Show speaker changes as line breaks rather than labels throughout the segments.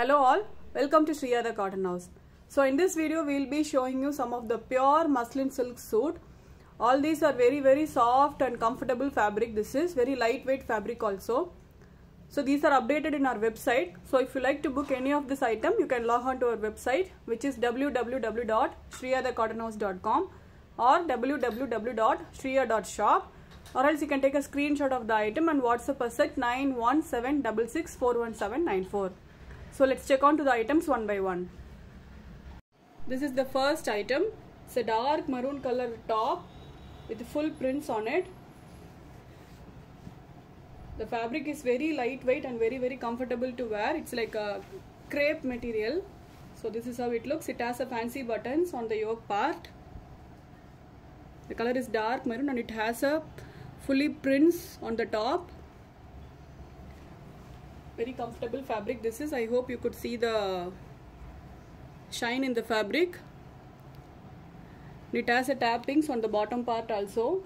Hello all, welcome to Shriya the Cotton House. So in this video we will be showing you some of the pure muslin silk suit. All these are very very soft and comfortable fabric. This is very lightweight fabric also. So these are updated in our website. So if you like to book any of this item, you can log on to our website which is www.shriyathecottonhouse.com or www.shriya.shop or else you can take a screenshot of the item and WhatsApp us at 91766411794. So let's check on to the items one by one. This is the first item. It's a dark maroon color top with full prints on it. The fabric is very lightweight and very very comfortable to wear. It's like a crepe material. So this is how it looks. It has a fancy buttons on the yoke part. The color is dark maroon and it has a fully prints on the top. Very comfortable fabric this is. I hope you could see the shine in the fabric. It has a tappings on the bottom part also.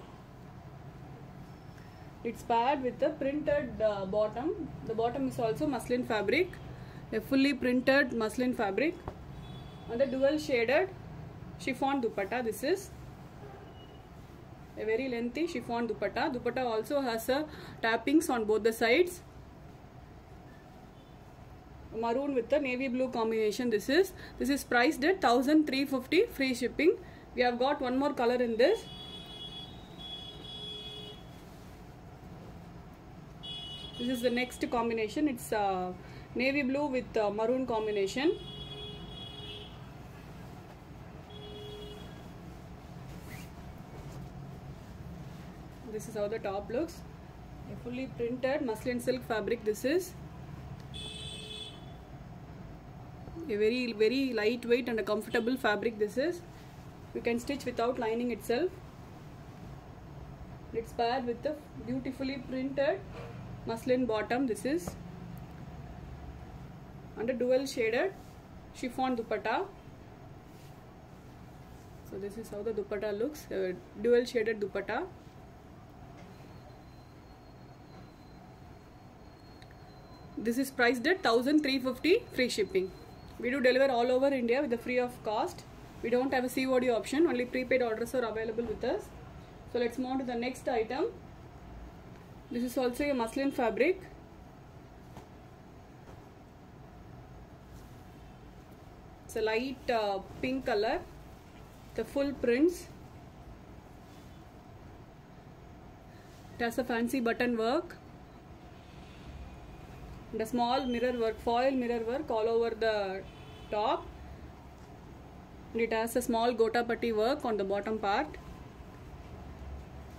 It's paired with the printed uh, bottom. The bottom is also muslin fabric. A fully printed muslin fabric. And the dual shaded chiffon dupatta this is a very lengthy chiffon dupatta. Dupatta also has a tappings on both the sides. Maroon with the navy blue combination this is. This is priced at 1350 free shipping. We have got one more color in this. This is the next combination. It's uh, navy blue with uh, maroon combination. this is how the top looks a fully printed muslin silk fabric this is a very very lightweight and a comfortable fabric this is. You can stitch without lining itself. It's paired with the beautifully printed muslin bottom. This is and a dual shaded chiffon dupatta. So this is how the dupatta looks uh, dual shaded dupatta. This is priced at 1350 free shipping we do deliver all over india with the free of cost. We don't have a cod option only prepaid orders are available with us. So let's move on to the next item. This is also a muslin fabric. It's a light uh, pink color. The full prints. It has a fancy button work a small mirror work, foil mirror work all over the top. And it has a small gota patti work on the bottom part.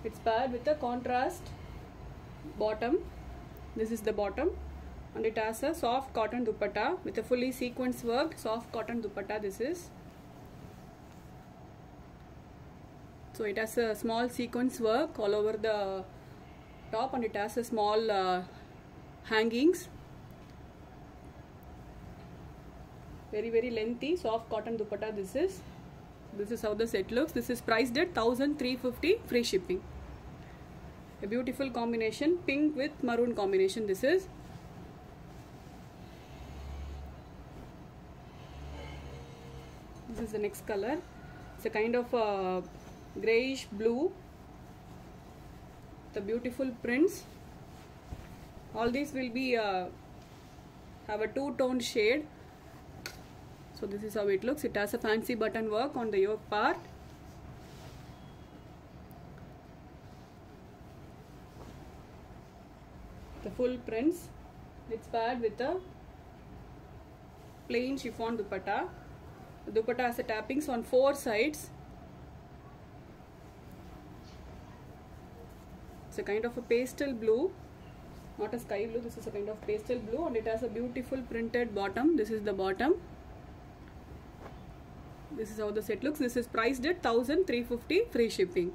It's paired with a contrast bottom. This is the bottom. And it has a soft cotton dupatta with a fully sequence worked soft cotton dupatta. This is. So it has a small sequence work all over the top and it has a small uh, hangings very very lengthy soft cotton dupatta this is. This is how the set looks. This is priced at 1350 free shipping. A beautiful combination pink with maroon combination this is. This is the next color. It's a kind of uh, grayish blue. The beautiful prints. All these will be uh, have a two tone shade so this is how it looks. It has a fancy button work on the yoke part. The full prints. It's paired with a plain chiffon dupatta. The dupatta has a tappings on four sides. It's a kind of a pastel blue. Not a sky blue. This is a kind of pastel blue and it has a beautiful printed bottom. This is the bottom this is how the set looks. This is priced at 1350 free shipping.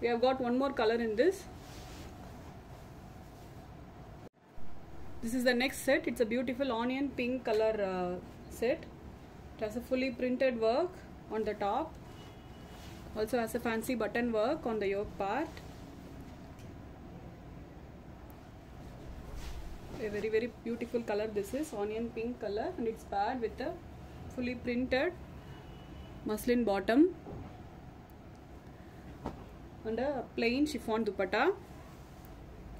We have got one more color in this. This is the next set. It's a beautiful onion pink color uh, set. It has a fully printed work on the top. Also has a fancy button work on the yoke part. A very very beautiful color this is. Onion pink color and it's paired with a fully printed muslin bottom. And a plain chiffon dupatta.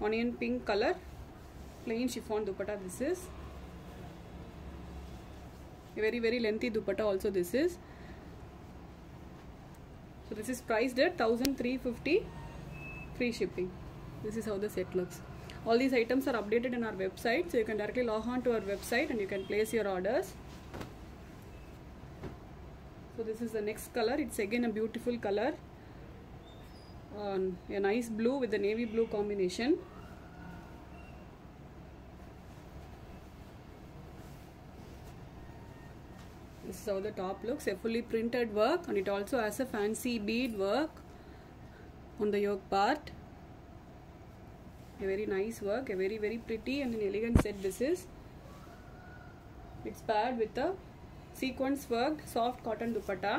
Onion pink color. Plain chiffon dupatta this is. A very very lengthy dupatta also this is. So this is priced at 1350 free shipping. This is how the set looks. All these items are updated in our website so you can directly log on to our website and you can place your orders so this is the next color. It's again a beautiful color. Um, a nice blue with the navy blue combination. This is how the top looks. A fully printed work and it also has a fancy bead work on the yoke part. A very nice work a very very pretty and an elegant set this is. It's paired with a sequence worked soft cotton dupatta.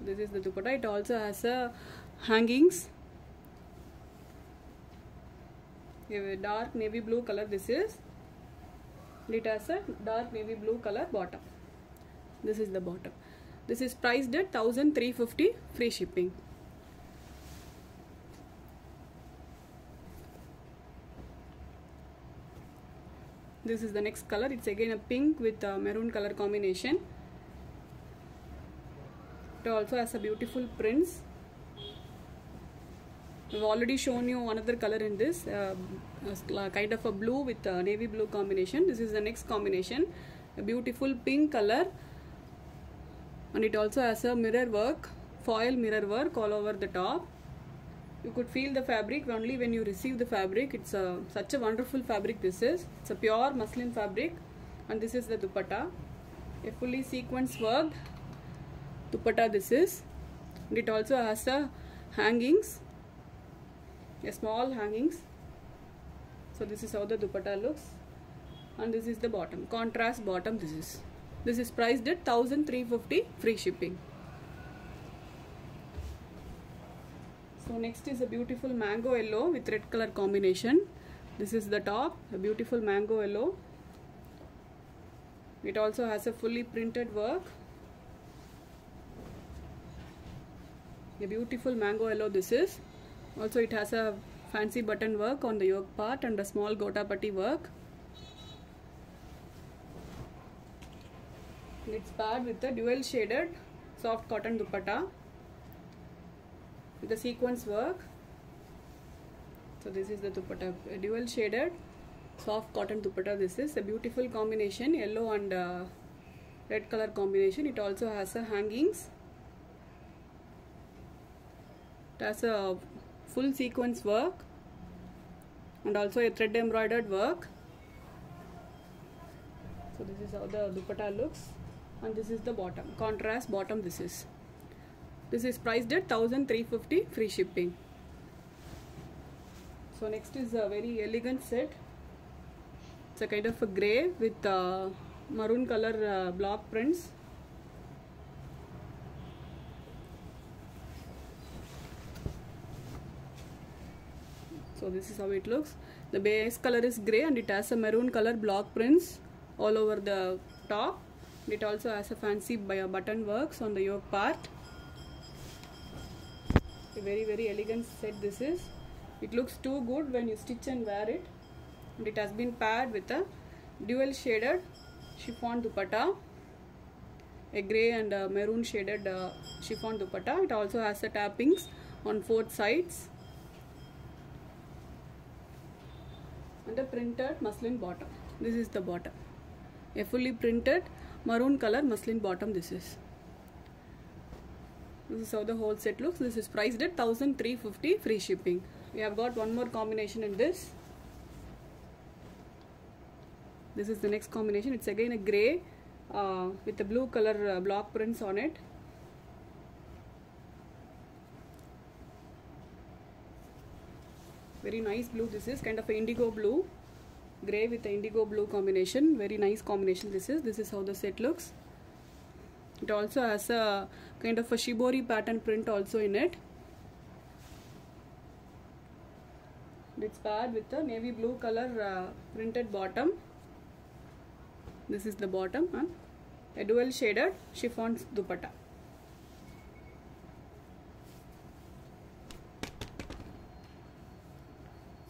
This is the dupatta. It also has a hangings. A dark navy blue color this is. It has a dark navy blue color bottom. This is the bottom. This is priced at 1350 free shipping this is the next color. It's again a pink with a maroon color combination. It also has a beautiful prints. I've already shown you another color in this uh, kind of a blue with a navy blue combination. This is the next combination. A beautiful pink color. And it also has a mirror work foil mirror work all over the top you could feel the fabric only when you receive the fabric. It's a, such a wonderful fabric this is. It's a pure muslin fabric and this is the dupatta. A fully sequence worked dupatta this is. And it also has a hangings a small hangings. So this is how the dupatta looks. And this is the bottom. Contrast bottom this is. This is priced at 1350 free shipping so next is a beautiful mango yellow with red color combination. This is the top a beautiful mango yellow. It also has a fully printed work. A beautiful mango yellow this is. Also it has a fancy button work on the yoke part and a small gotapatti work. It's paired with a dual shaded soft cotton dupatta the sequence work. So this is the dupatta dual shaded soft cotton dupatta. This is a beautiful combination yellow and uh, red color combination. It also has a hangings. It has a full sequence work and also a thread embroidered work. So this is how the dupatta looks. And this is the bottom contrast bottom this is this is priced at 1350 free shipping. So next is a very elegant set. It's a kind of a gray with uh, maroon color uh, block prints. So this is how it looks. The base color is gray and it has a maroon color block prints all over the top. It also has a fancy button works on the yoke part very very elegant set this is. It looks too good when you stitch and wear it. And it has been paired with a dual shaded chiffon dupatta a grey and a maroon shaded uh, chiffon dupatta. It also has the tappings on both sides. And a printed muslin bottom. This is the bottom. A fully printed maroon color muslin bottom this is this is how the whole set looks. This is priced at 1350 free shipping. We have got one more combination in this. This is the next combination. It's again a gray uh, with the blue color uh, block prints on it. Very nice blue this is kind of indigo blue. Gray with the indigo blue combination. Very nice combination this is. This is how the set looks. It also has a kind of a shibori pattern print also in it. It's paired with a navy blue color uh, printed bottom. This is the bottom and a dual shaded chiffon dupatta.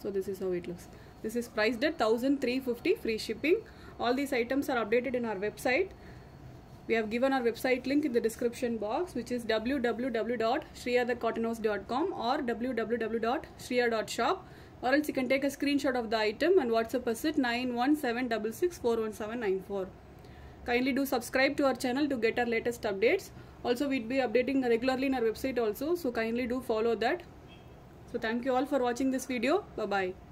So this is how it looks. This is priced at 1350 free shipping. All these items are updated in our website we have given our website link in the description box which is www.shriyathecottonhouse.com or www.shriya.shop or else you can take a screenshot of the item and whatsapp us at 91766411794 kindly do subscribe to our channel to get our latest updates. Also we'd be updating regularly in our website also so kindly do follow that. So thank you all for watching this video. Bye bye